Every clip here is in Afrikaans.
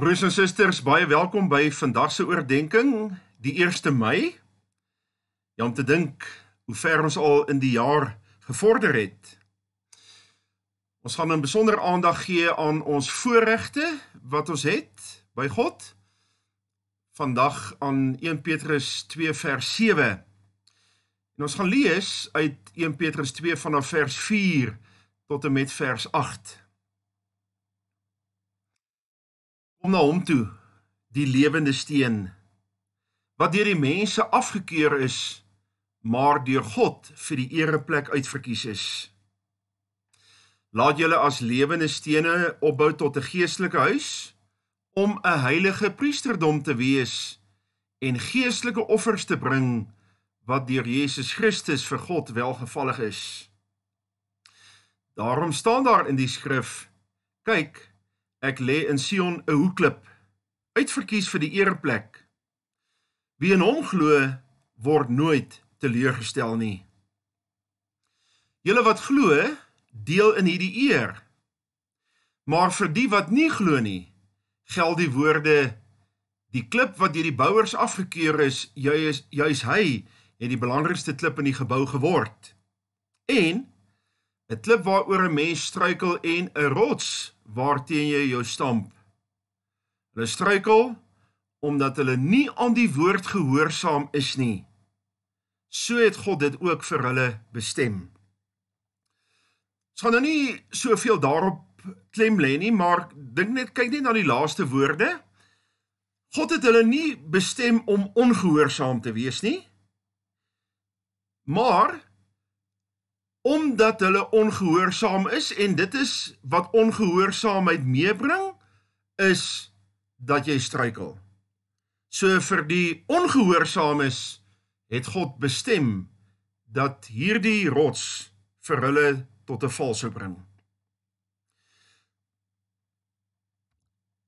Broers en susters, baie welkom by vandag se oordeenking, die 1 Mei. Ja om te dink hoe ver ons al in die jaar gevorder het. Ons gaan 'n besonder aandag gee aan ons voorregte wat ons het by God. Vandag aan 1 Petrus 2 vers 7. En ons gaan lees uit 1 Petrus 2 vanaf vers 4 tot en met vers 8. Kom na hom toe, die lewende steen, wat deur die mense afgekeur is, maar deur God vir die ereplek uitverkies is. Laat julle as lewende stene opbou tot 'n geestelike huis om 'n heilige priesterdom te wees en geestelike offers te bring wat deur Jesus Christus vir God welgevallig is. Daarom staan daar in die skrif: Kyk, Ek lê in Sion 'n hoekklip, uitverkies vir die ereplek. Wie in hom glo, word nooit teleurgestel nie. Julle wat glo, deel in hierdie eer. Maar vir die wat nie glo nie, geld die woorde: Die klip wat deur die bouers afgekeur is, jy is juis hy het die belangrikste klip in die gebou geword. En 'n klip waaroor 'n mens struikel en 'n rots waarteen jy jou stamp. Hulle struikel omdat hulle nie aan die woord gehoorsaam is nie. So het God dit ook vir hulle bestem. Ons gaan nou nie soveel daarop klem lê nie, maar dink net kyk net na die laaste woorde. God het hulle nie bestem om ongehoorsaam te wees nie. Maar omdat hulle ongehoorsaam is en dit is wat ongehoorsaamheid meebring is dat jy struikel. So vir die ongehoorsaames het God bestem dat hierdie rots vir hulle tot 'n val sou bring.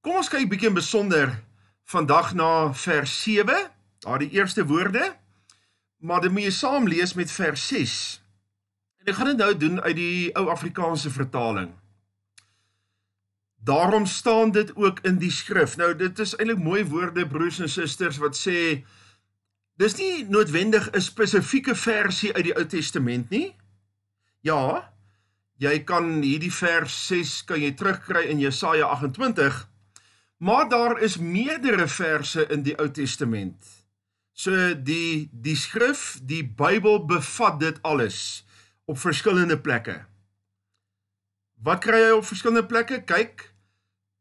Kom ons kyk bietjie in besonder vandag na vers 7, daardie eerste woorde. Maar dan moet jy saam lees met vers 6. En ek gaan dit nou doen uit die ou Afrikaanse vertaling. Daarom staan dit ook in die skrif. Nou dit is eintlik mooi woorde broers en susters wat sê dis nie noodwendig 'n spesifieke versie uit die Ou Testament nie. Ja, jy kan hierdie vers 6 kan jy terugkry in Jesaja 28. Maar daar is meerdere verse in die Ou Testament. So die die skrif, die Bybel bevat dit alles op verskillende plekke. Wat kry hy op verskillende plekke? Kyk,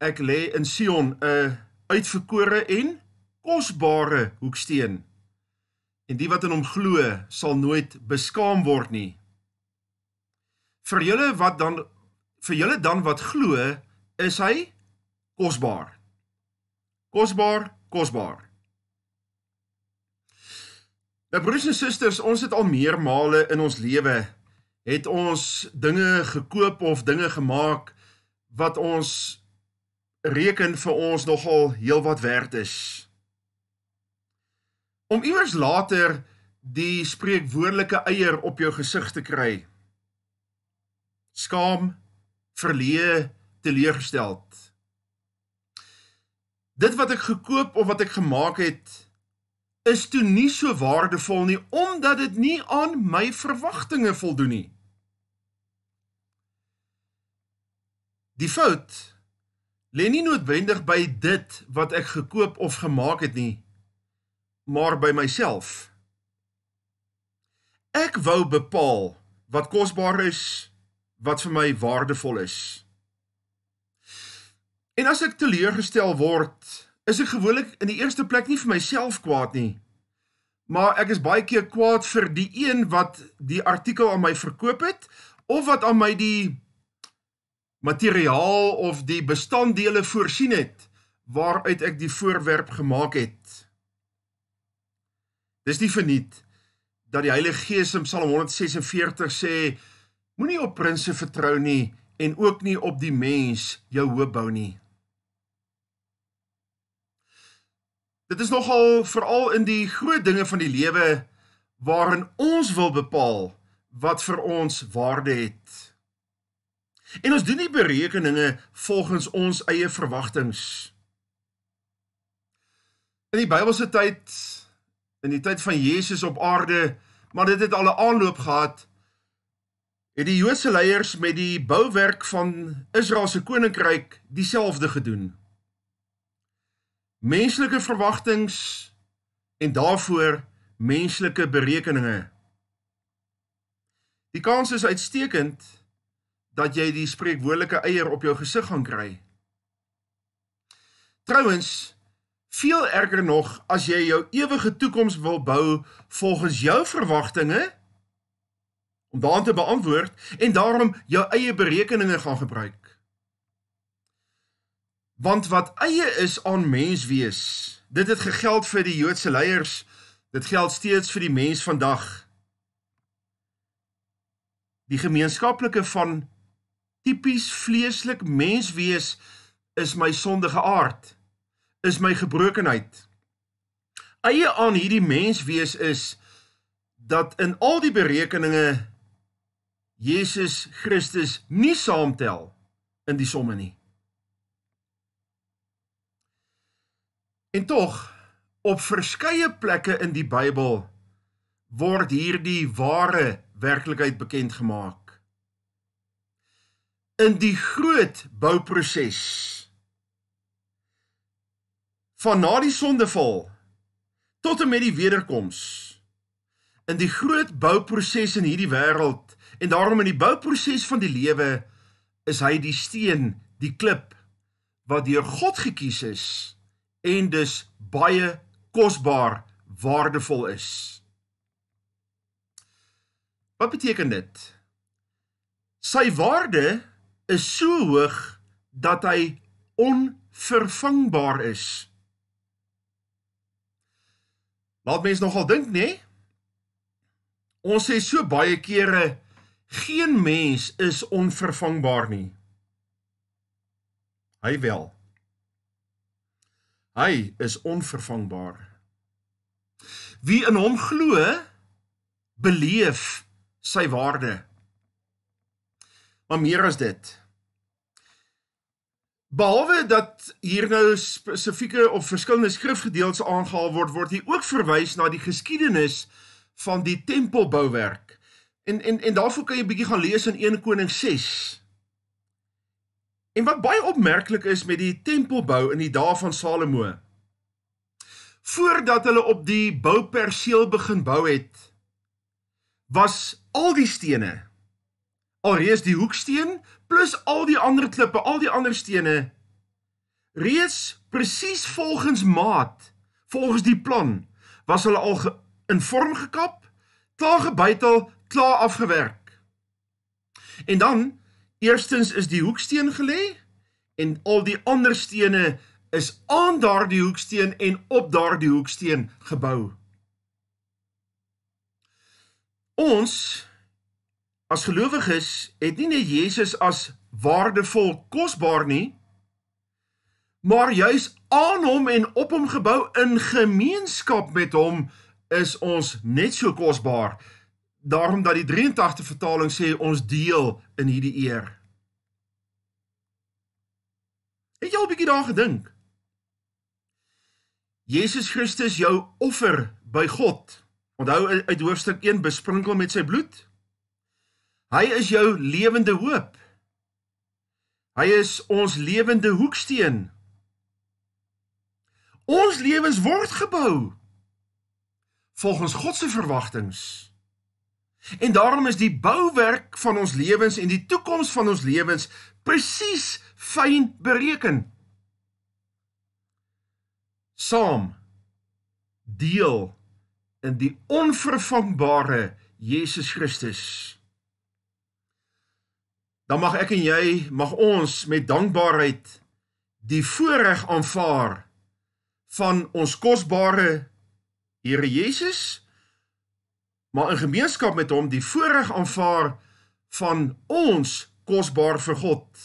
ek lê in Sion 'n uitverkore en kosbare hoeksteen. En die wat in hom glo, sal nooit beskaam word nie. Vir julle wat dan vir julle dan wat glo, is hy kosbaar. Kosbaar, kosbaar. Nou broers en susters, ons het al meermale in ons lewe het ons dinge gekoop of dinge gemaak wat ons reken vir ons nogal heelwat werd is. Om iewers later die spreekwoordelike eier op jou gesig te kry. Skaam, verleë, teleurgesteld. Dit wat ek gekoop of wat ek gemaak het is toe nie so waardevol nie omdat dit nie aan my verwagtinge voldoen nie. Die fout lê nie noodwendig by dit wat ek gekoop of gemaak het nie, maar by myself. Ek wou bepaal wat kosbaar is, wat vir my waardevol is. En as ek teleurgestel word is ek gewoonlik in die eerste plek nie vir myself kwaad nie. Maar ek is baie keer kwaad vir die een wat die artikel aan my verkoop het of wat aan my die materiaal of die bestanddele voorsien het waaruit ek die voorwerp gemaak het. Dis nie verniet dat die Heilige Gees in Psalm 146 sê moenie op prinses vertrou nie en ook nie op die mens jou hoop bou nie. Dit is nogal veral in die groot dinge van die lewe waarin ons wil bepaal wat vir ons waarde het. En ons doen nie berekeninge volgens ons eie verwagtinge In die Bybelse tyd in die tyd van Jesus op aarde, maar dit het al 'n aanloop gehad, het die Joodse leiers met die bouwerk van Israel se koninkryk dieselfde gedoen. Menslike verwagtinge en daarvoor menslike berekeninge. Die kans is uitstekend dat jy die spreekwoordelike eier op jou gesig gaan kry. Trouwens, veel erger nog as jy jou ewige toekoms wil bou volgens jou verwagtinge om daaraan te beantwoord en daarom jou eie berekeninge gaan gebruik. Want wat eie is aan mens wees, dit het gegeld vir die Joodse leiers, dit geld steeds vir die mens vandag. Die gemeenskaplike van tipies vleeslik mens wees is my sondige aard, is my gebrokenheid. Eie aan hierdie mens wees is dat in al die berekeninge Jesus Christus nie saamtel in die somme nie. En tog op verskeie plekke in die Bybel word hierdie ware werklikheid bekend gemaak. In die groot bouproses van na die sondeval tot en met die wederkoms in die groot bouproses in hierdie wêreld En daarom in die bouproses van die lewe is hy die steen, die klip wat deur God gekies is en dus baie kosbaar, waardevol is. Wat beteken dit? Sy waarde is so hoog dat hy onvervangbaar is. Laat mens nogal dink, nê? Nee? Ons sê so baie kere Geen mens is onvervangbaar nie. Hy wel. Hy is onvervangbaar. Wie in hom glo, beleef sy waarde. Maar meer as dit. Behalwe dat hier nou spesifieke of verskillende skrifgedeeltes aangehaal word, word hier ook verwys na die geskiedenis van die tempelbouwerk. En en en daarvoor kan jy bietjie gaan lees in 1 Konings 6. En wat baie opmerklik is met die tempelbou in die dae van Salomo. Voordat hulle op die bouperseel begin bou het, was al die stene alreeds die hoeksteen plus al die ander klippe, al die ander stene reeds presies volgens maat, volgens die plan, was hulle al in vorm gekap, klaar gebytel, klaar afgewerk. En dan eerstens is die hoeksteen gelê en al die ander stene is aan daardie hoeksteen en op daardie hoeksteen gebou. Ons as gelowiges het nie net Jesus as waardevol kosbaar nie, maar juis aan hom en op hom gebou in gemeenskap met hom is ons net so kosbaar daarom dat die 83 vertaling sê ons deel in hierdie eer. Het jy al 'n bietjie daaraan gedink? Jesus Christus jou offer by God. Onthou uit hoofstuk 1 besprinkel met sy bloed. Hy is jou lewende hoop. Hy is ons lewende hoeksteen. Ons lewens word gebou volgens God se verwagtinge En daarom is die bouwerk van ons lewens en die toekoms van ons lewens presies fyn bereken. Saam deel in die onvervangbare Jesus Christus. Dan mag ek en jy, mag ons met dankbaarheid die voorreg aanvaar van ons kosbare Here Jesus maar in gemeenskap met hom die voorreg aanvaar van ons kosbaar vir God.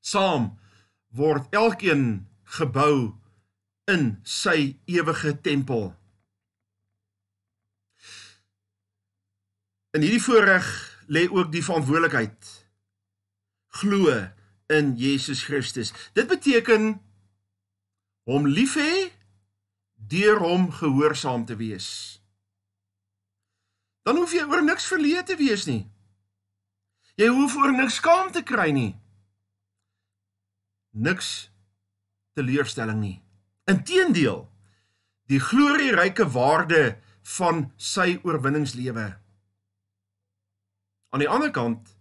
Saam word elkeen gebou in sy ewige tempel. In hierdie voorreg lê ook die verantwoordelikheid glo in Jesus Christus. Dit beteken hom lief hê deur hom gehoorsaam te wees. Dan hoef jy oor niks verleë te wees nie. Jy hoef oor niks skaam te kry nie. Niks teleurstelling nie. Inteendeel, die glorieryke waarde van sy oorwinningslewe. Aan die ander kant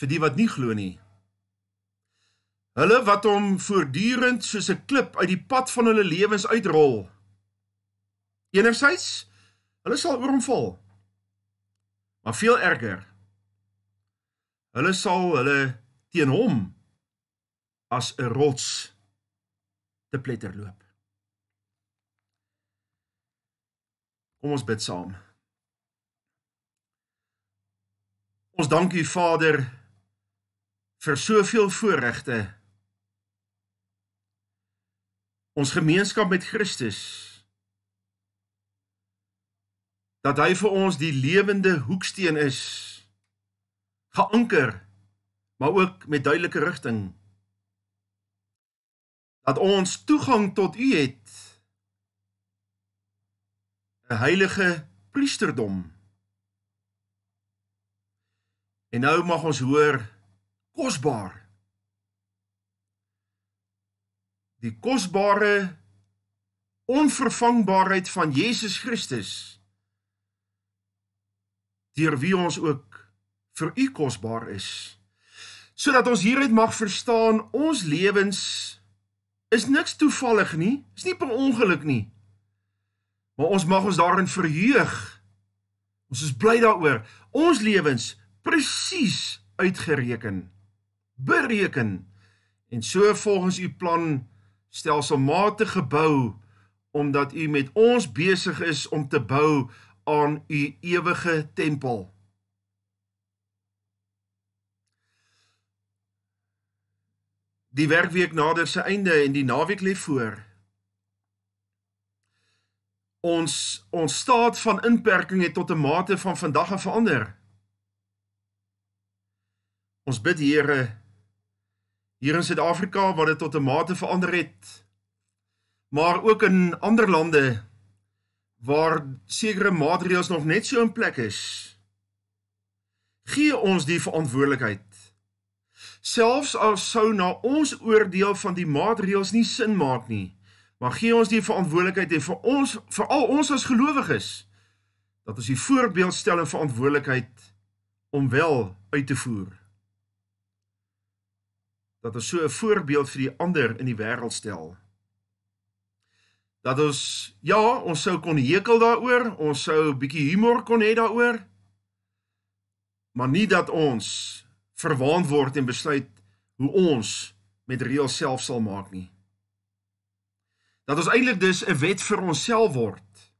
vir die wat nie glo nie. Hulle wat hom voortdurend soos 'n klip uit die pad van hulle lewens uitrol. Enerzijds, hulle sal oor hom val. Maar veel erger. Hulle sal hulle teen hom as 'n rots te pletter loop. Kom ons bid saam. Ons dank U Vader vir soveel voorregte. Ons gemeenskap met Christus. Dat hy vir ons die lewende hoeksteen is. Geanker, maar ook met duidelike rigting. Dat ons toegang tot U het. 'n Heilige priesterdom. En nou mag ons hoor kosbaar. Die kosbare onvervangbaarheid van Jesus Christus. Deur wie ons ook vir u kosbaar is. Sodat ons hieruit mag verstaan ons lewens is niks toevallig nie, is nie per ongeluk nie. Maar ons mag ons daarin verheug. Ons is bly daaroor. Ons lewens presies uitgereken, bereken en so volgens u plan stelselmatig gebou omdat u met ons besig is om te bou aan u ewige tempel. Die werkweek nader sy einde en die naweek lê voor. Ons ons staat van inperking het tot 'n mate van vandag af verander. Ons bid Here hier in Suid-Afrika waar dit tot 'n mate verander het. Maar ook in ander lande waar sekere maatreëls nog net so in plek is. Gee ons die verantwoordelikheid. Selfs al sou na ons oordeel van die maatreëls nie sin maak nie, maar gee ons die verantwoordelikheid en vir ons veral ons as gelowiges dat ons die voorbeeld stel en verantwoordelikheid om wel uit te voer dat ons so 'n voorbeeld vir die ander in die wêreld stel. Dat ons ja, ons sou kon hekel daaroor, ons sou 'n bietjie humor kon hê daaroor. Maar nie dat ons verwaand word en besluit hoe ons met reël self sal maak nie. Dat ons eintlik dus 'n wet vir onsself word.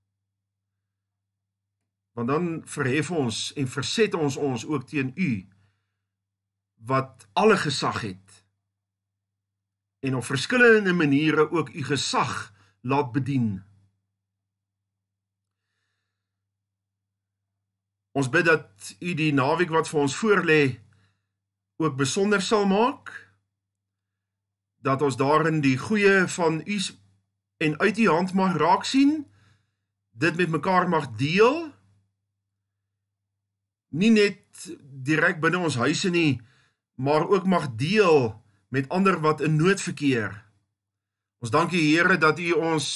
Want dan verhef ons en verset ons ons ook teen u wat alle gesag het en op verskillende maniere ook u gesag laat bedien. Ons bid dat u die naweek wat vir ons voorlê ook besonder sal maak dat ons daarin die goeie van u en uit u hand mag raak sien dit met mekaar mag deel nie net direk binne ons huise nie maar ook mag deel met ander wat in nood verkeer. Ons dank U Here dat U ons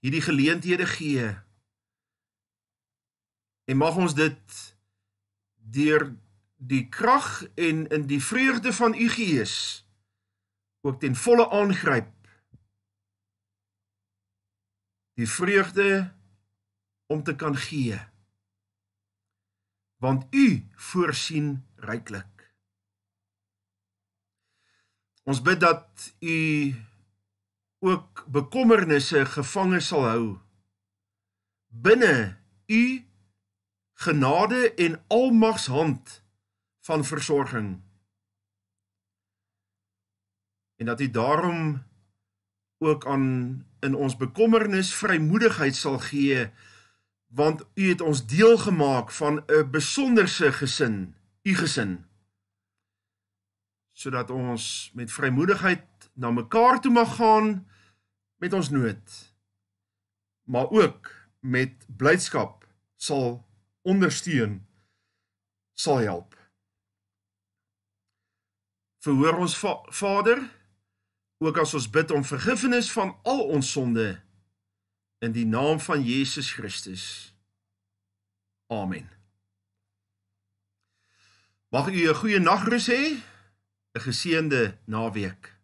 hierdie geleenthede gee. En mag ons dit deur die krag en in die vreugde van U Gees ook ten volle aangryp. Die vreugde om te kan gee. Want U voorsien ryklik. Ons bid dat u ook bekommernisse gevange sal hou binne u genade en almagshand van versorging. En dat u daarom ook aan in ons bekommernis vrymoedigheid sal gee want u het ons deel gemaak van 'n besonderse gesin, u gesin sodat ons met vrymoedigheid na mekaar toe mag gaan met ons nood maar ook met blydskap sal ondersteun sal help. Verhoor ons va Vader ook as ons bid om vergifnis van al ons sonde in die naam van Jesus Christus. Amen. Mag u 'n goeie nagrus hê, 'n geseënde naweek.